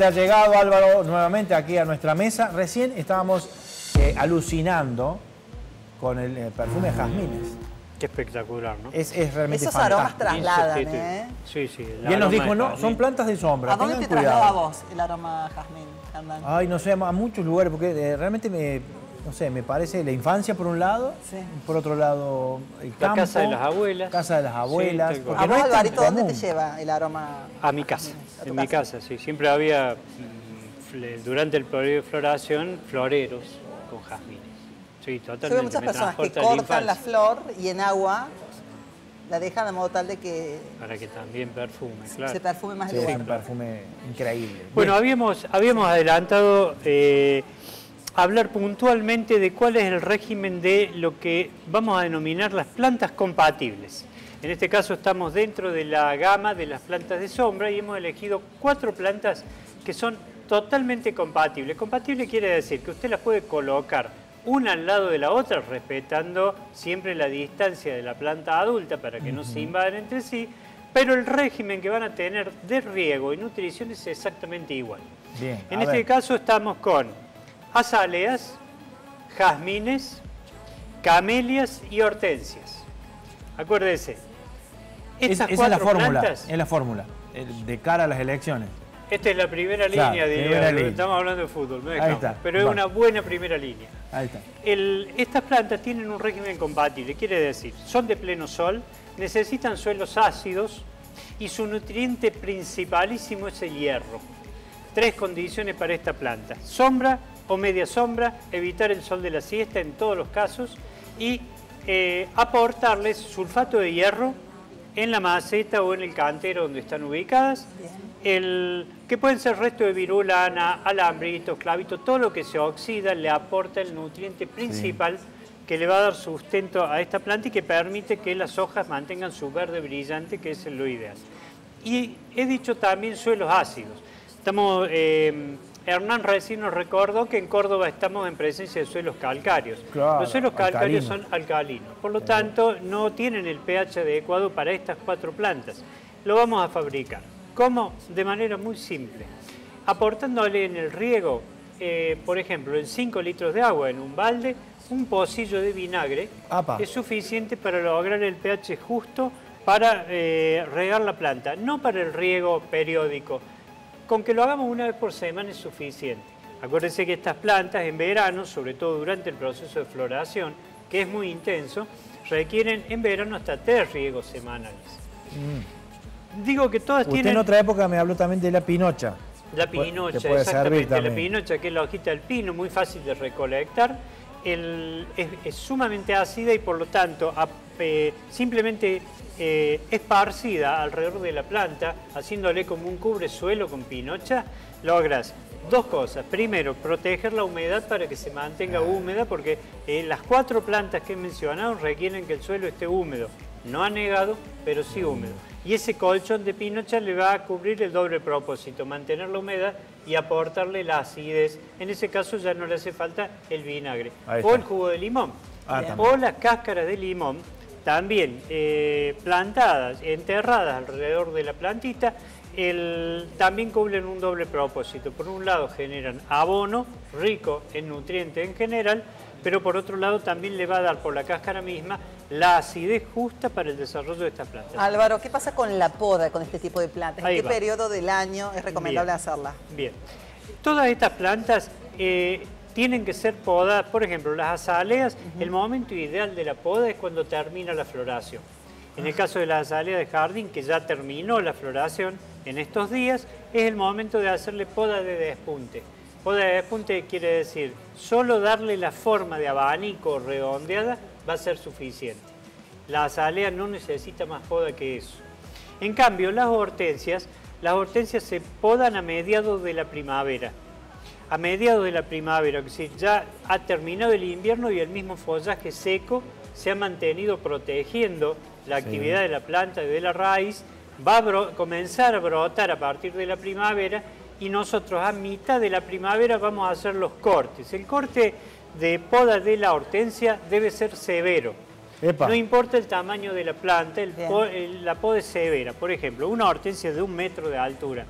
Ha llegado Álvaro nuevamente aquí a nuestra mesa. Recién estábamos eh, alucinando con el eh, perfume de jazmines. Qué espectacular, ¿no? Es, es realmente Esos fantástico. aromas trasladan, Sí, sí, ¿eh? Sí, sí. Y él nos dijo, no, son plantas de sombra. ¿A dónde tengan te cuidado. traslada a vos el aroma jazmín, Hernán? Ay, no sé, a muchos lugares, porque eh, realmente me, no sé, me parece la infancia por un lado, Sí. por otro lado el La campo. casa de las abuelas. Casa de las abuelas. Sí, ¿A vos, Alvarito, dónde te lleva el aroma? A mi casa, A en mi casa, sí. Siempre había, mm, durante el periodo de floración, floreros con jazmines. Sí, Yo totalmente. veo muchas me personas que cortan la flor y en agua la dejan de modo tal de que Para que también perfume, claro. se perfume más Sí, el es un perfume increíble. Bueno, Bien. habíamos, habíamos adelantado eh, hablar puntualmente de cuál es el régimen de lo que vamos a denominar las plantas compatibles. En este caso estamos dentro de la gama de las plantas de sombra y hemos elegido cuatro plantas que son totalmente compatibles. Compatible quiere decir que usted las puede colocar una al lado de la otra, respetando siempre la distancia de la planta adulta para que no se invadan entre sí, pero el régimen que van a tener de riego y nutrición es exactamente igual. Bien, En este ver. caso estamos con azaleas, jazmines, camelias y hortensias. Acuérdese, Es- estas esa es la fórmula, plantas, es la fórmula, de cara a las elecciones. esta es la primera Claro, línea, diría, primera línea. estamos hablando de fútbol, no de está, pero es va. una buena primera línea. Ahí está. El- estas plantas tienen un régimen compatible, quiere decir, son de pleno sol, necesitan suelos ácidos y su nutriente principalísimo es el hierro. Tres condiciones para esta planta. Sombra o media sombra, evitar el sol de la siesta en todos los casos y eh, aportarles sulfato de hierro en la maceta o en el cantero donde están ubicadas. El, que pueden ser restos de virulana, alambritos, clavitos, todo lo que se oxida le aporta el nutriente principal que le va a dar sustento a esta planta y que permite que las hojas mantengan su verde brillante, que es lo ideal. Y he dicho también suelos ácidos. Estamos, eh, Hernán recién nos recordó que en Córdoba estamos en presencia de suelos calcáreos. Claro, Los suelos calcáreos son alcalinos, por lo tanto no tienen el pH adecuado para estas cuatro plantas. Lo vamos a fabricar. ¿Cómo? De manera muy simple. Aportándole en el riego, eh, por ejemplo, en 5 litros de agua en un balde, un pocillo de vinagre Apa. es suficiente para lograr el pH justo para eh, regar la planta, no para el riego periódico. Con que lo hagamos una vez por semana es suficiente. Acuérdense que estas plantas en verano, sobre todo durante el proceso de floración, que es muy intenso, requieren en verano hasta tres riegos semanales. Digo que todas Mm. Usted tienen... en otra época me habló también de la pinocha. La pinocha, exactamente. La pinocha, que es la hojita del pino, muy fácil de recolectar. El- es, es sumamente ácida y por lo tanto eh, simplemente eh, esparcida alrededor de la planta, haciéndole como un cubresuelo con pinocha, logras dos cosas. Primero, proteger la humedad para que se mantenga húmeda, porque eh, las cuatro plantas que he mencionado requieren que el suelo esté húmedo. No anegado, pero sí húmedo. Y ese colchón de pinocha le va a cubrir el doble propósito, mantener la humedad y aportarle la acidez. En ese caso ya no le hace falta el vinagre. O el jugo de limón. Ah. O las cáscaras de limón, también eh, plantadas, enterradas alrededor de la plantita, el- también cumplen un doble propósito. Por un lado generan abono rico en nutrientes en general, pero por otro lado también le va a dar por la cáscara misma la acidez justa para el desarrollo de estas plantas. Álvaro, ¿qué pasa con la poda con este tipo de plantas? Ahí ¿En qué va. periodo del año es recomendable Bien. hacerla? Bien. Todas estas plantas eh, tienen que ser podadas. Por ejemplo, las azaleas, el momento ideal de la poda es cuando termina la floración. En el caso de las azaleas de jardín, que ya terminó la floración en estos días, es el momento de hacerle poda de despunte. Poda de despunte quiere decir, solo darle la forma de abanico redondeada va a ser suficiente. La azalea no necesita más poda que eso. En cambio, las hortensias, las hortensias se podan a mediados de la primavera. A mediados de la primavera, es decir, ya ha terminado el invierno y el mismo follaje seco se ha mantenido protegiendo la actividad de la planta y de la raíz, va a comenzar a brotar a partir de la primavera y nosotros a mitad de la primavera vamos a hacer los cortes. El corte de poda de la hortensia debe ser severo. Epa. No importa el tamaño de la planta, el Bien. po- el- la poda es severa. Por ejemplo, una hortensia de un metro de altura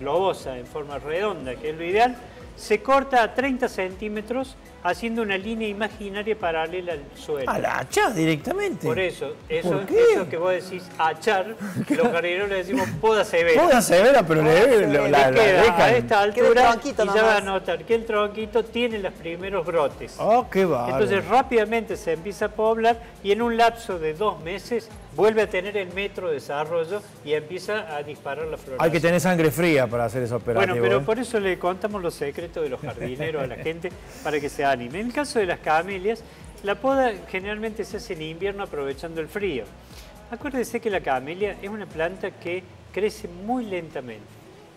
globosa, en forma redonda, que es lo ideal, se corta a 30 centímetros haciendo una línea imaginaria paralela al suelo. A la hacha directamente. Por eso, eso, ¿Por qué? eso que vos decís achar, los jardineros le decimos poda severa. Poda severa, pero le, severa. la, la Le queda a dejan. esta altura tronquito y ya va a notar que el tronquito tiene los primeros brotes. Oh, qué bárbaro. Entonces rápidamente se empieza a poblar y en un lapso de dos meses vuelve a tener el metro de desarrollo y empieza a disparar la floración. Hay que tener sangre fría para hacer ese operativo. Bueno, pero ¿eh? por eso le contamos los secretos de los jardineros a la gente para que se anime. En el caso de las camelias, la poda generalmente se hace en invierno aprovechando el frío. Acuérdese que la camelia es una planta que crece muy lentamente.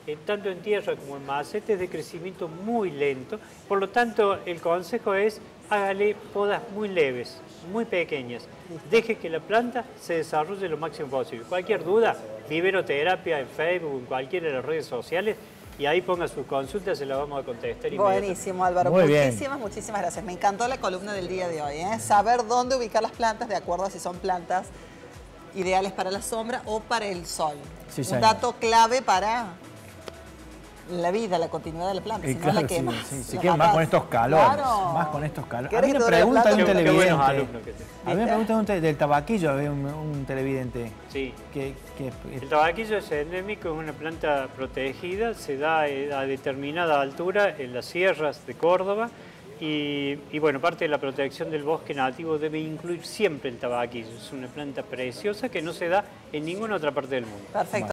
eh, tanto en tierra como en maceta es de crecimiento muy lento. Por lo tanto, el consejo es hágale podas muy leves, muy pequeñas. Deje que la planta se desarrolle lo máximo posible. Cualquier duda, Viveroterapia en Facebook, en cualquiera de las redes sociales, y ahí ponga sus consultas, se las vamos a contestar. Buenísimo, Álvaro. Muy bien. muchísimas, muchísimas gracias. Me encantó la columna del día de hoy. ¿eh? Saber dónde ubicar las plantas de acuerdo a si son plantas ideales para la sombra o para el sol. Sí, Un señor. dato clave para la vida, la continuidad de la planta. Y si claro, no la sí, quemas. sí, se la quema más con estos calores. Claro. Más con estos calores. ¿Querés A mí que me te doy la pregunta de un televidente. alumnos que tenés. A mí me pregunta de un te- del tabaquillo, había un, un televidente. Sí. Que, que- El tabaquillo es endémico, es una planta protegida, se da eh, a determinada altura en las sierras de Córdoba y, y, bueno, parte de la protección del bosque nativo debe incluir siempre el tabaquillo. Es una planta preciosa que no se da en ninguna otra parte del mundo. Perfecto.